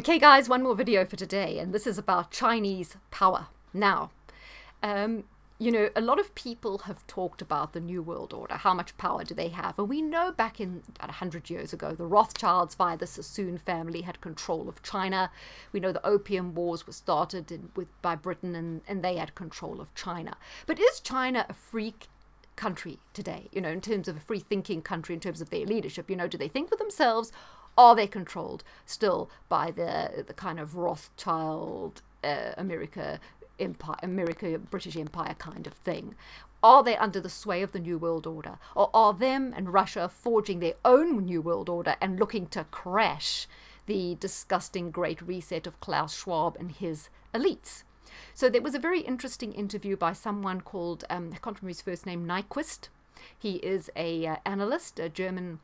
Okay, guys, one more video for today, and this is about Chinese power. Now, um, you know, a lot of people have talked about the New World Order. How much power do they have? And we know back in about 100 years ago, the Rothschilds via the Sassoon family had control of China. We know the Opium Wars were started in, with, by Britain and, and they had control of China. But is China a free country today, you know, in terms of a free thinking country, in terms of their leadership? You know, do they think for themselves are they controlled still by the the kind of Rothschild uh, America empire, America British Empire kind of thing? Are they under the sway of the New World Order, or are them and Russia forging their own New World Order and looking to crash the disgusting Great Reset of Klaus Schwab and his elites? So there was a very interesting interview by someone called um, I can't remember his first name, Nyquist. He is a uh, analyst, a German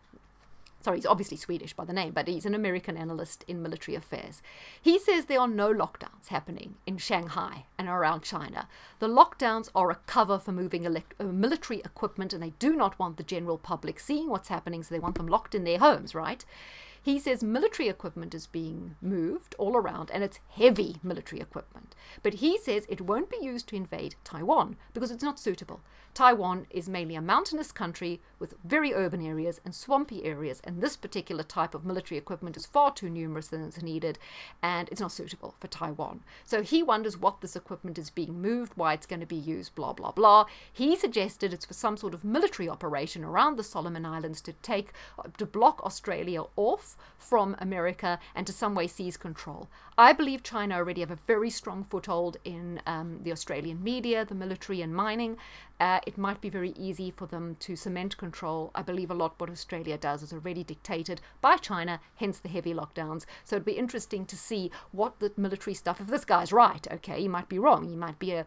sorry, he's obviously Swedish by the name, but he's an American analyst in military affairs. He says there are no lockdowns happening in Shanghai and around China. The lockdowns are a cover for moving uh, military equipment, and they do not want the general public seeing what's happening, so they want them locked in their homes, right? He says military equipment is being moved all around and it's heavy military equipment. But he says it won't be used to invade Taiwan because it's not suitable. Taiwan is mainly a mountainous country with very urban areas and swampy areas, and this particular type of military equipment is far too numerous than it's needed, and it's not suitable for Taiwan. So he wonders what this equipment is being moved, why it's going to be used, blah, blah, blah. He suggested it's for some sort of military operation around the Solomon Islands to take, to block Australia off from America and to some way seize control. I believe China already have a very strong foothold in um, the Australian media, the military, and mining. Uh, it might be very easy for them to cement control. I believe a lot what Australia does is already dictated by China, hence the heavy lockdowns. So it'd be interesting to see what the military stuff, if this guy's right, okay, he might be wrong, he might be a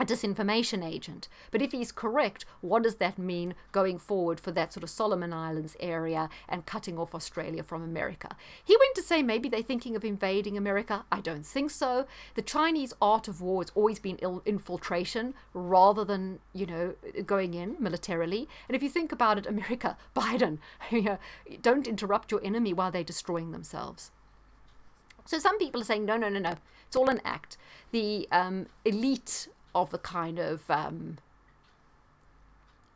a disinformation agent. But if he's correct, what does that mean going forward for that sort of Solomon Islands area and cutting off Australia from America? He went to say maybe they're thinking of invading America. I don't think so. The Chinese art of war has always been infiltration rather than, you know, going in militarily. And if you think about it, America, Biden, you know, don't interrupt your enemy while they're destroying themselves. So some people are saying, no, no, no, no, it's all an act. The um, elite of the kind of um,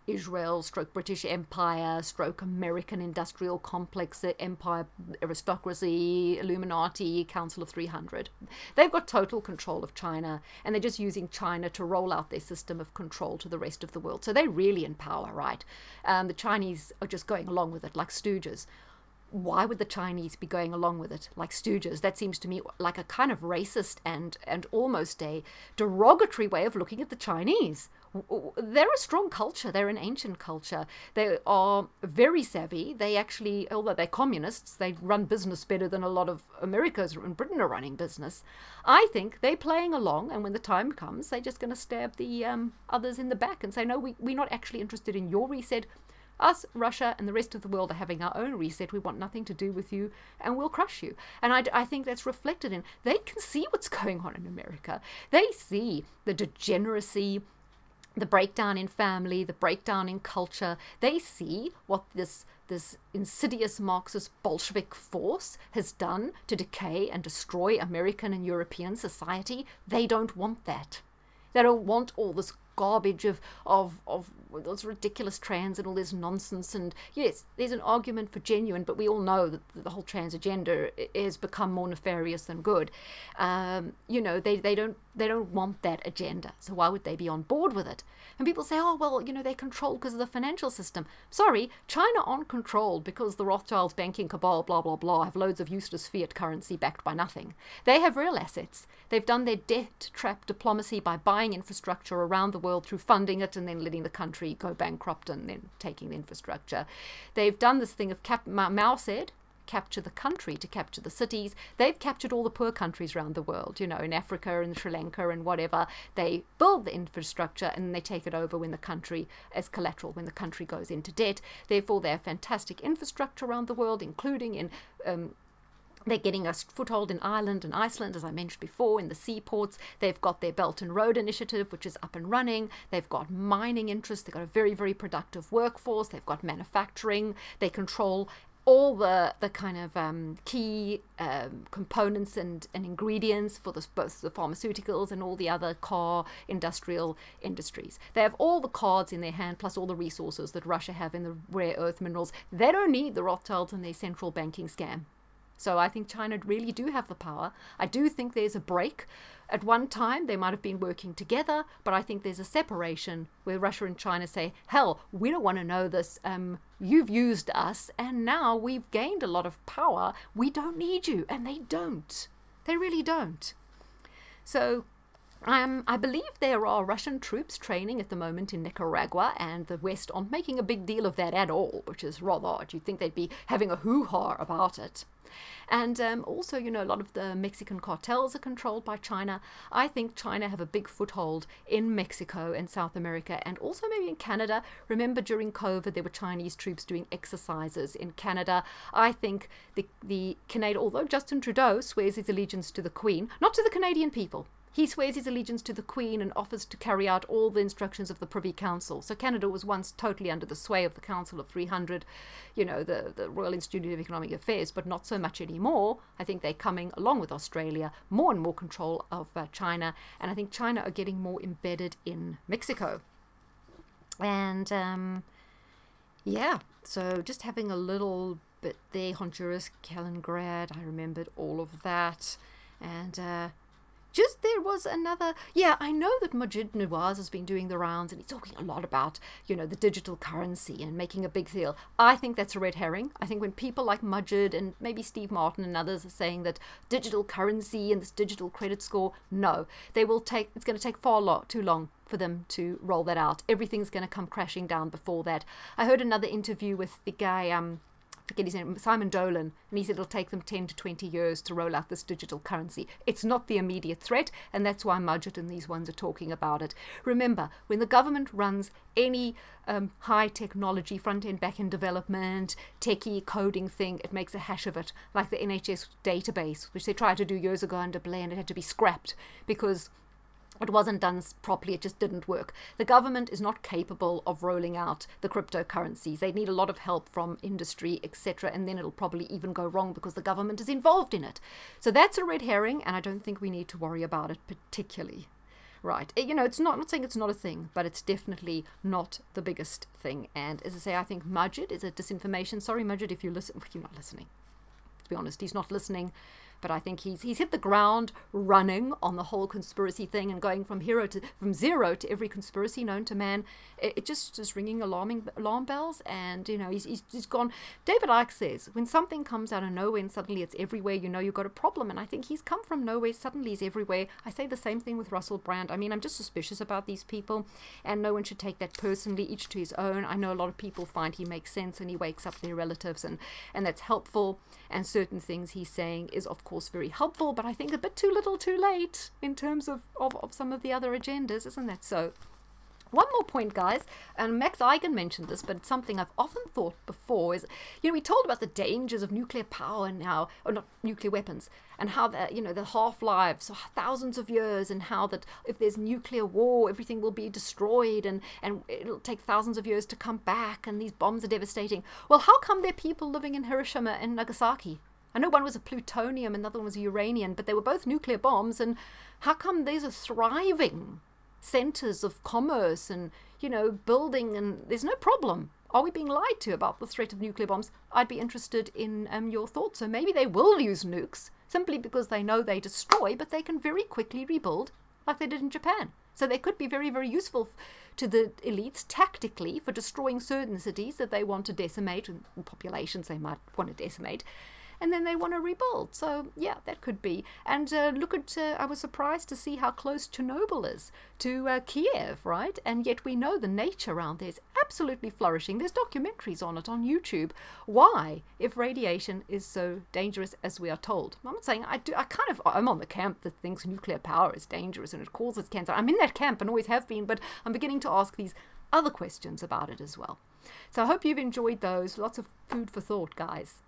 Israel stroke British Empire stroke American industrial complex empire aristocracy Illuminati Council of 300 they've got total control of China and they're just using China to roll out their system of control to the rest of the world. So they're really in power right? Um, the Chinese are just going along with it like stooges why would the Chinese be going along with it like stooges? That seems to me like a kind of racist and and almost a derogatory way of looking at the Chinese. They're a strong culture. They're an ancient culture. They are very savvy. They actually, although they're communists, they run business better than a lot of Americas and Britain are running business. I think they're playing along, and when the time comes, they're just going to stab the um, others in the back and say, no, we, we're not actually interested in your reset. Us, Russia, and the rest of the world are having our own reset. We want nothing to do with you, and we'll crush you. And I, I think that's reflected in they can see what's going on in America. They see the degeneracy, the breakdown in family, the breakdown in culture. They see what this this insidious Marxist Bolshevik force has done to decay and destroy American and European society. They don't want that. They don't want all this garbage of of of those ridiculous trans and all this nonsense. And yes, there's an argument for genuine, but we all know that the whole trans agenda has become more nefarious than good. Um, you know, they, they don't they don't want that agenda. So why would they be on board with it? And people say, oh well, you know, they're controlled because of the financial system. Sorry, China aren't controlled because the Rothschilds banking cabal, blah blah blah, have loads of useless fiat currency backed by nothing. They have real assets. They've done their debt trap diplomacy by buying infrastructure around the world through funding it and then letting the country go bankrupt and then taking the infrastructure. They've done this thing of Cap- Mao said, capture the country, to capture the cities. They've captured all the poor countries around the world, you know, in Africa and Sri Lanka and whatever. They build the infrastructure and they take it over when the country, as collateral, when the country goes into debt. Therefore, they have fantastic infrastructure around the world, including in um, they're getting a foothold in Ireland and Iceland, as I mentioned before, in the seaports. They've got their Belt and Road Initiative, which is up and running. They've got mining interests. They've got a very, very productive workforce. They've got manufacturing. They control all the the kind of um, key um, components and, and ingredients for the, both the pharmaceuticals and all the other car industrial industries. They have all the cards in their hand, plus all the resources that Russia have in the rare earth minerals. They don't need the Rothschilds and their central banking scam. So I think China really do have the power. I do think there's a break. At one time, they might have been working together, but I think there's a separation where Russia and China say, hell, we don't want to know this. Um, you've used us, and now we've gained a lot of power. We don't need you. And they don't. They really don't. So um, I believe there are Russian troops training at the moment in Nicaragua, and the West aren't making a big deal of that at all, which is rather odd. You'd think they'd be having a hoo ha about it. And um, also, you know, a lot of the Mexican cartels are controlled by China. I think China have a big foothold in Mexico and South America, and also maybe in Canada. Remember, during COVID, there were Chinese troops doing exercises in Canada. I think the the Canada, although Justin Trudeau swears his allegiance to the Queen, not to the Canadian people. He swears his allegiance to the Queen and offers to carry out all the instructions of the Privy Council. So Canada was once totally under the sway of the Council of 300, you know, the, the Royal Institute of Economic Affairs, but not so much anymore. I think they're coming, along with Australia, more and more control of uh, China. And I think China are getting more embedded in Mexico. And um, yeah, so just having a little bit there, Honduras, Kaliningrad, I remembered all of that. And uh, just there was another yeah i know that Maajid Nawaz has been doing the rounds and he's talking a lot about you know the digital currency and making a big deal. I think that's a red herring. I think when people like Maajid and maybe steve martin and others are saying that digital currency and this digital credit score no they will take it's going to take far lot too long for them to roll that out. Everything's going to come crashing down before that. I heard another interview with the guy um forget his name, Simon Dolan, and he said it'll take them 10 to 20 years to roll out this digital currency. It's not the immediate threat, and that's why Maajid and these ones are talking about it. Remember, when the government runs any um, high technology, front end, back end development, techie coding thing, it makes a hash of it, like the NHS database, which they tried to do years ago under Blair, and it had to be scrapped because it wasn't done properly, it just didn't work. The government is not capable of rolling out the cryptocurrencies. They need a lot of help from industry, etc., and then it'll probably even go wrong because the government is involved in it. So that's a red herring, and I don't think we need to worry about it particularly. Right. It, you know, it's not, I'm not saying it's not a thing, but it's definitely not the biggest thing. And as I say, I think Maajid is a disinformation. Sorry, Maajid, if you listen, if you're not listening. To be honest, he's not listening but I think he's he's hit the ground running on the whole conspiracy thing and going from hero to from zero to every conspiracy known to man. It, it just is ringing alarming alarm bells, and you know he's, he's he's gone. David Icke says when something comes out of nowhere and suddenly it's everywhere, you know you've got a problem, and I think he's come from nowhere. Suddenly he's everywhere. I say the same thing with Russell Brand. I mean I'm just suspicious about these people, and no one should take that personally. Each to his own. I know a lot of people find he makes sense and he wakes up their relatives, and and that's helpful. And certain things he's saying is of course course, very helpful, but I think a bit too little too late in terms of, of, of some of the other agendas, isn't that so? One more point, guys, and Max Igan mentioned this, but it's something I've often thought before is, you know, we told about the dangers of nuclear power and how, or not nuclear weapons, and how the, you know, the half-lives, oh, thousands of years, and how that if there's nuclear war, everything will be destroyed, and, and it'll take thousands of years to come back, and these bombs are devastating. Well, how come there are people living in Hiroshima and Nagasaki? I know one was a plutonium another one was a uranium, but they were both nuclear bombs. And how come these are thriving centers of commerce and, you know, building and there's no problem? Are we being lied to about the threat of nuclear bombs? I'd be interested in um, your thoughts. So maybe they will use nukes simply because they know they destroy, but they can very quickly rebuild like they did in Japan. So they could be very, very useful to the elites tactically for destroying certain cities that they want to decimate and populations they might want to decimate and then they want to rebuild. So yeah, that could be. And uh, look at, uh, I was surprised to see how close Chernobyl is to uh, Kiev, right? And yet we know the nature around there is absolutely flourishing. There's documentaries on it on YouTube. Why, if radiation is so dangerous as we are told? I'm not saying I do. I kind of I'm on the camp that thinks nuclear power is dangerous and it causes cancer. I'm in that camp and always have been, but I'm beginning to ask these other questions about it as well. So I hope you've enjoyed those. Lots of food for thought, guys.